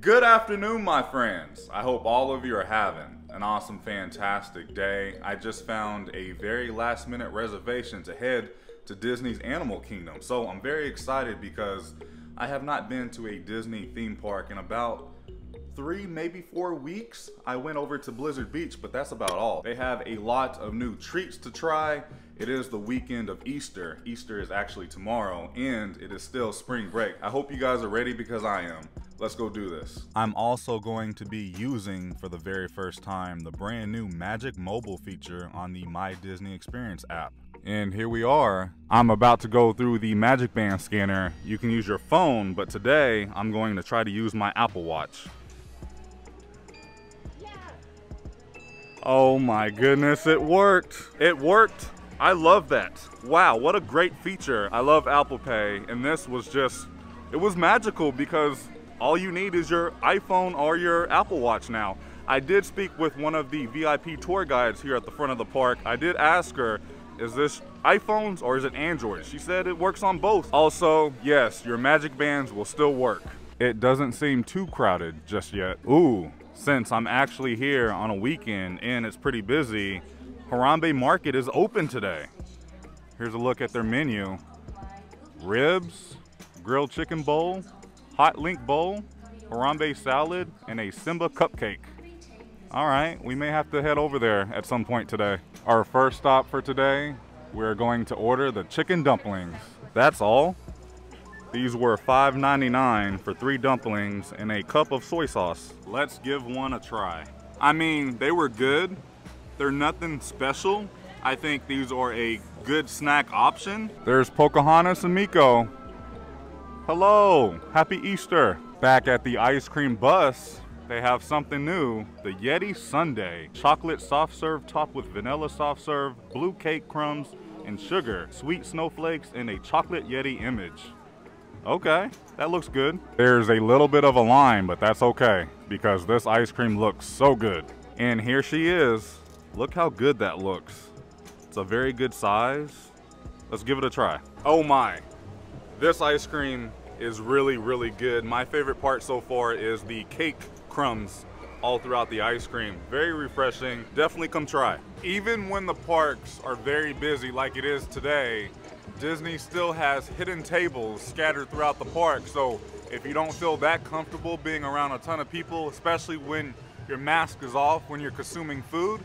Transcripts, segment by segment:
Good afternoon, my friends. I hope all of you are having an awesome, fantastic day. I just found a very last minute reservation to head to Disney's Animal Kingdom. So I'm very excited because I have not been to a Disney theme park in about three, maybe four weeks. I went over to Blizzard Beach, but that's about all. They have a lot of new treats to try. It is the weekend of Easter. Easter is actually tomorrow, and it is still spring break. I hope you guys are ready because I am. Let's go do this. I'm also going to be using for the very first time the brand new Magic Mobile feature on the My Disney Experience app. And here we are. I'm about to go through the Magic Band scanner. You can use your phone, but today I'm going to try to use my Apple Watch. Oh my goodness, it worked. It worked. I love that. Wow, what a great feature. I love Apple Pay, and this was just, it was magical because all you need is your iPhone or your Apple Watch now. I did speak with one of the VIP tour guides here at the front of the park. I did ask her, is this iPhones or is it Android? She said it works on both. Also, yes, your Magic Bands will still work. It doesn't seem too crowded just yet. Ooh, since I'm actually here on a weekend and it's pretty busy, Harambe Market is open today. Here's a look at their menu. Ribs, grilled chicken bowl, hot link bowl, harambe salad, and a Simba cupcake. All right, we may have to head over there at some point today. Our first stop for today, we're going to order the chicken dumplings. That's all. These were $5.99 for three dumplings and a cup of soy sauce. Let's give one a try. I mean, they were good. They're nothing special. I think these are a good snack option. There's Pocahontas and Meeko. Hello, happy Easter. Back at the ice cream bus, they have something new, the Yeti Sundae. Chocolate soft serve topped with vanilla soft serve, blue cake crumbs, and sugar, sweet snowflakes, and a chocolate Yeti image. Okay, that looks good. There's a little bit of a line, but that's okay because this ice cream looks so good. And here she is. Look how good that looks. It's a very good size. Let's give it a try. Oh my, this ice cream is really, really good. My favorite part so far is the cake crumbs all throughout the ice cream. Very refreshing. Definitely come try. Even when the parks are very busy like it is today, Disney still has hidden tables scattered throughout the park. So if you don't feel that comfortable being around a ton of people, especially when your mask is off when you're consuming food,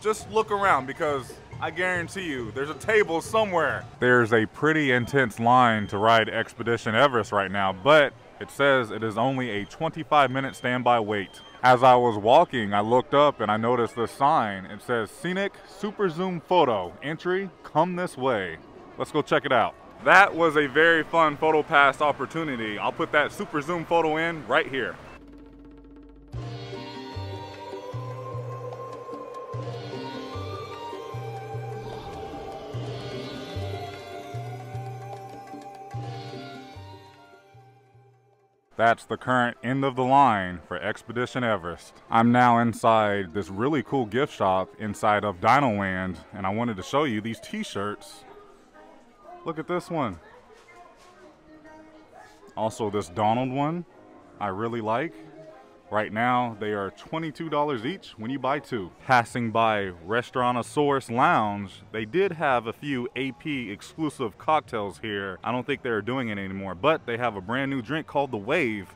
just look around because I guarantee you, there's a table somewhere. There's a pretty intense line to ride Expedition Everest right now, but it says it is only a 25 minute standby wait. As I was walking, I looked up and I noticed the sign. It says Scenic Super Zoom Photo. Entry, come this way. Let's go check it out. That was a very fun photo pass opportunity. I'll put that super zoom photo in right here. That's the current end of the line for Expedition Everest. I'm now inside this really cool gift shop inside of Dinoland, and I wanted to show you these t-shirts. Look at this one. Also this Donald one, I really like. Right now, they are $22 each when you buy two. Passing by Restaurantosaurus Lounge, they did have a few AP exclusive cocktails here. I don't think they're doing it anymore, but they have a brand new drink called The Wave.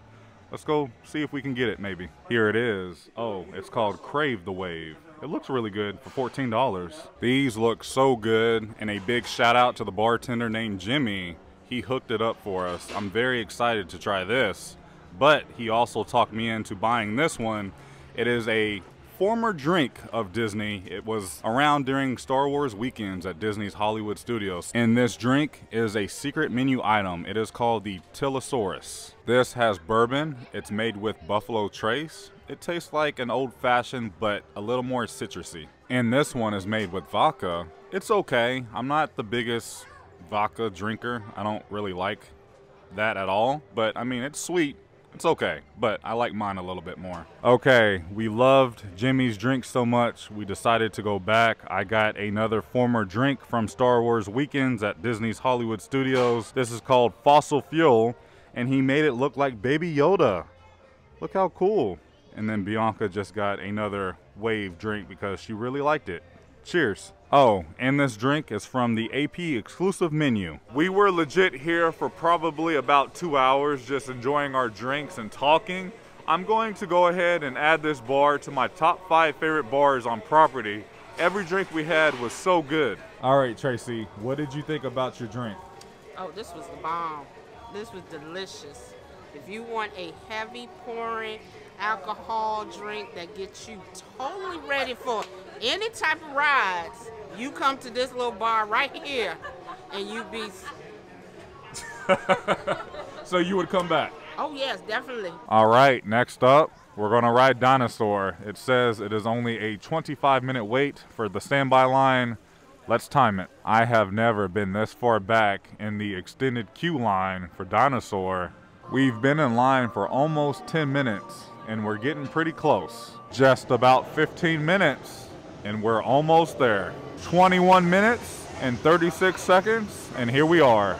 Let's go see if we can get it maybe. Here it is. Oh, it's called Crave the Wave. It looks really good for $14. These look so good, and a big shout out to the bartender named Jimmy. He hooked it up for us. I'm very excited to try this but he also talked me into buying this one. It is a former drink of Disney. It was around during Star Wars weekends at Disney's Hollywood Studios. And this drink is a secret menu item. It is called the Tillosaurus. This has bourbon. It's made with Buffalo Trace. It tastes like an old fashioned, but a little more citrusy. And this one is made with vodka. It's okay. I'm not the biggest vodka drinker. I don't really like that at all. But I mean, it's sweet. It's okay, but I like mine a little bit more. Okay, we loved Jimmy's drink so much, we decided to go back. I got another former drink from Star Wars Weekends at Disney's Hollywood Studios. This is called Fossil Fuel, and he made it look like Baby Yoda. Look how cool. And then Bianca just got another wave drink because she really liked it. Cheers. Oh, and this drink is from the AP exclusive menu. We were legit here for probably about two hours just enjoying our drinks and talking. I'm going to go ahead and add this bar to my top five favorite bars on property. Every drink we had was so good. All right, Tracy, what did you think about your drink? Oh, this was the bomb. This was delicious. If you want a heavy pouring alcohol drink that gets you totally ready for any type of rides, you come to this little bar right here and you be. so you would come back? Oh, yes, definitely. All right, next up, we're going to ride Dinosaur. It says it is only a 25 minute wait for the standby line. Let's time it. I have never been this far back in the extended queue line for Dinosaur. We've been in line for almost 10 minutes and we're getting pretty close. Just about 15 minutes and we're almost there. 21 minutes and 36 seconds and here we are.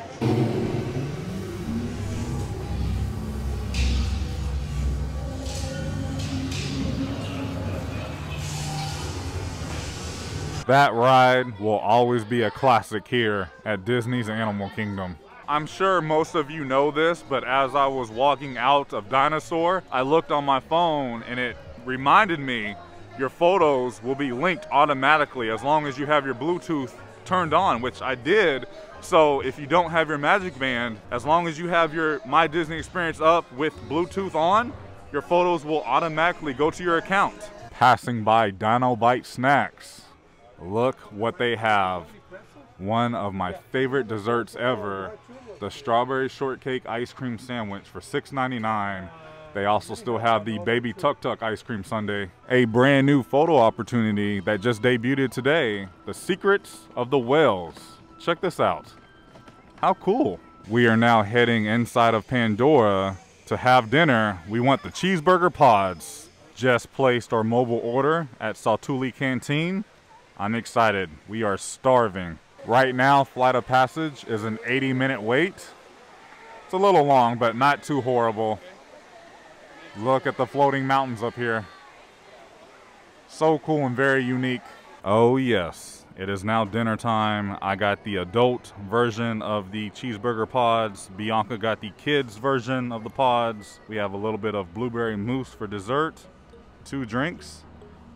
That ride will always be a classic here at Disney's Animal Kingdom. I'm sure most of you know this, but as I was walking out of Dinosaur, I looked on my phone and it reminded me your photos will be linked automatically as long as you have your Bluetooth turned on, which I did. So if you don't have your Magic Band, as long as you have your My Disney Experience up with Bluetooth on, your photos will automatically go to your account. Passing by Dino Bite Snacks. Look what they have. One of my favorite desserts ever, the strawberry shortcake ice cream sandwich for $6.99. They also still have the Baby Tuk Tuk ice cream sundae. A brand new photo opportunity that just debuted today, The Secrets of the Whales. Check this out. How cool. We are now heading inside of Pandora to have dinner. We want the cheeseburger pods. Just placed our mobile order at Satu'li Canteen. I'm excited. We are starving. Right now, Flight of Passage is an 80 minute wait. It's a little long, but not too horrible. Look at the floating mountains up here. So cool and very unique. Oh yes, it is now dinner time. I got the adult version of the cheeseburger pods. Bianca got the kids version of the pods. We have a little bit of blueberry mousse for dessert. Two drinks.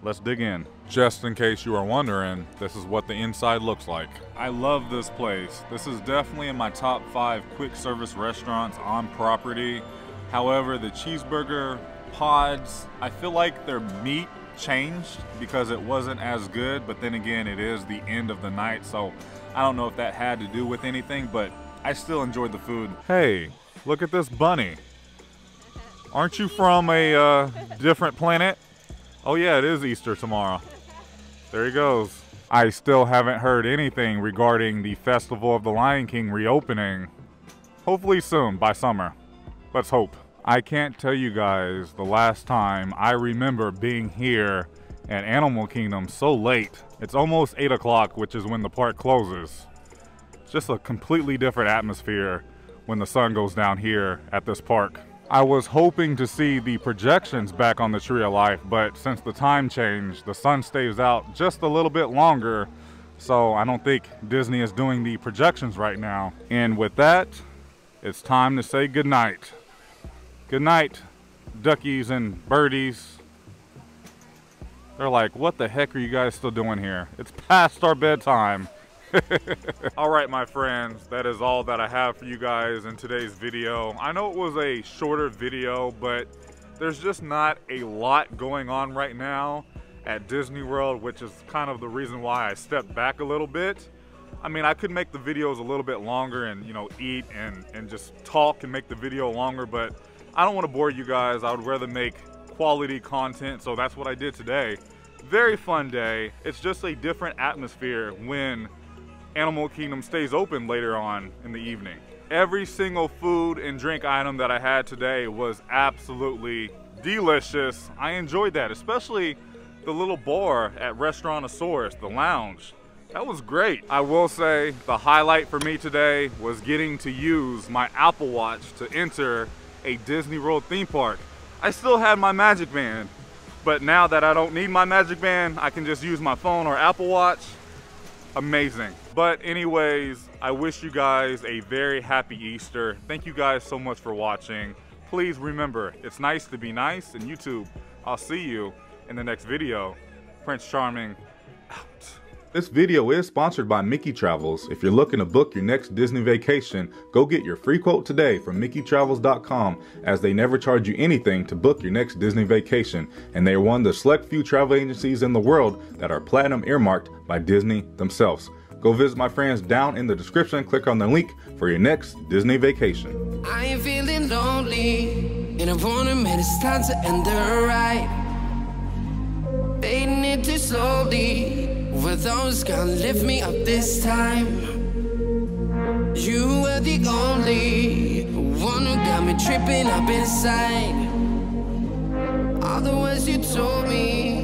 Let's dig in. Just in case you are wondering, this is what the inside looks like. I love this place. This is definitely in my top five quick service restaurants on property. However, the cheeseburger pods, I feel like their meat changed because it wasn't as good, but then again, it is the end of the night, so I don't know if that had to do with anything, but I still enjoyed the food. Hey, look at this bunny. Aren't you from a uh, different planet? Oh yeah, it is Easter tomorrow. There he goes. I still haven't heard anything regarding the Festival of the Lion King reopening. Hopefully soon, by summer. Let's hope. I can't tell you guys the last time I remember being here at Animal Kingdom so late. It's almost 8 o'clock, which is when the park closes. It's just a completely different atmosphere when the sun goes down here at this park. I was hoping to see the projections back on the Tree of Life, but since the time changed, the sun stays out just a little bit longer, so I don't think Disney is doing the projections right now. And with that, it's time to say goodnight. Good night, duckies and birdies. They're like, what the heck are you guys still doing here? It's past our bedtime. all right, my friends, that is all that I have for you guys in today's video. I know it was a shorter video, but there's just not a lot going on right now at Disney World, which is kind of the reason why I stepped back a little bit. I mean, I could make the videos a little bit longer and, you know, eat and, and just talk and make the video longer, but I don't want to bore you guys. I would rather make quality content, so that's what I did today. Very fun day. It's just a different atmosphere when Animal Kingdom stays open later on in the evening. Every single food and drink item that I had today was absolutely delicious. I enjoyed that, especially the little bar at Restaurantosaurus, the lounge. That was great. I will say the highlight for me today was getting to use my Apple Watch to enter a Disney World theme park. I still had my Magic Band. But now that I don't need my Magic Band, I can just use my phone or Apple Watch. Amazing. But anyways, I wish you guys a very happy Easter. Thank you guys so much for watching. Please remember, it's nice to be nice, and YouTube, I'll see you in the next video. Prince Charming, out. This video is sponsored by Mickey Travels. If you're looking to book your next Disney vacation, go get your free quote today from MickeyTravels.com as they never charge you anything to book your next Disney vacation. And they are one of the select few travel agencies in the world that are platinum earmarked by Disney themselves. Go visit my friends down in the description. Click on the link for your next Disney vacation. I ain't feeling lonely, it's time to end the ride. Fading slowly. Were those gonna lift me up this time? You were the only one who got me tripping up inside. All the words you told me,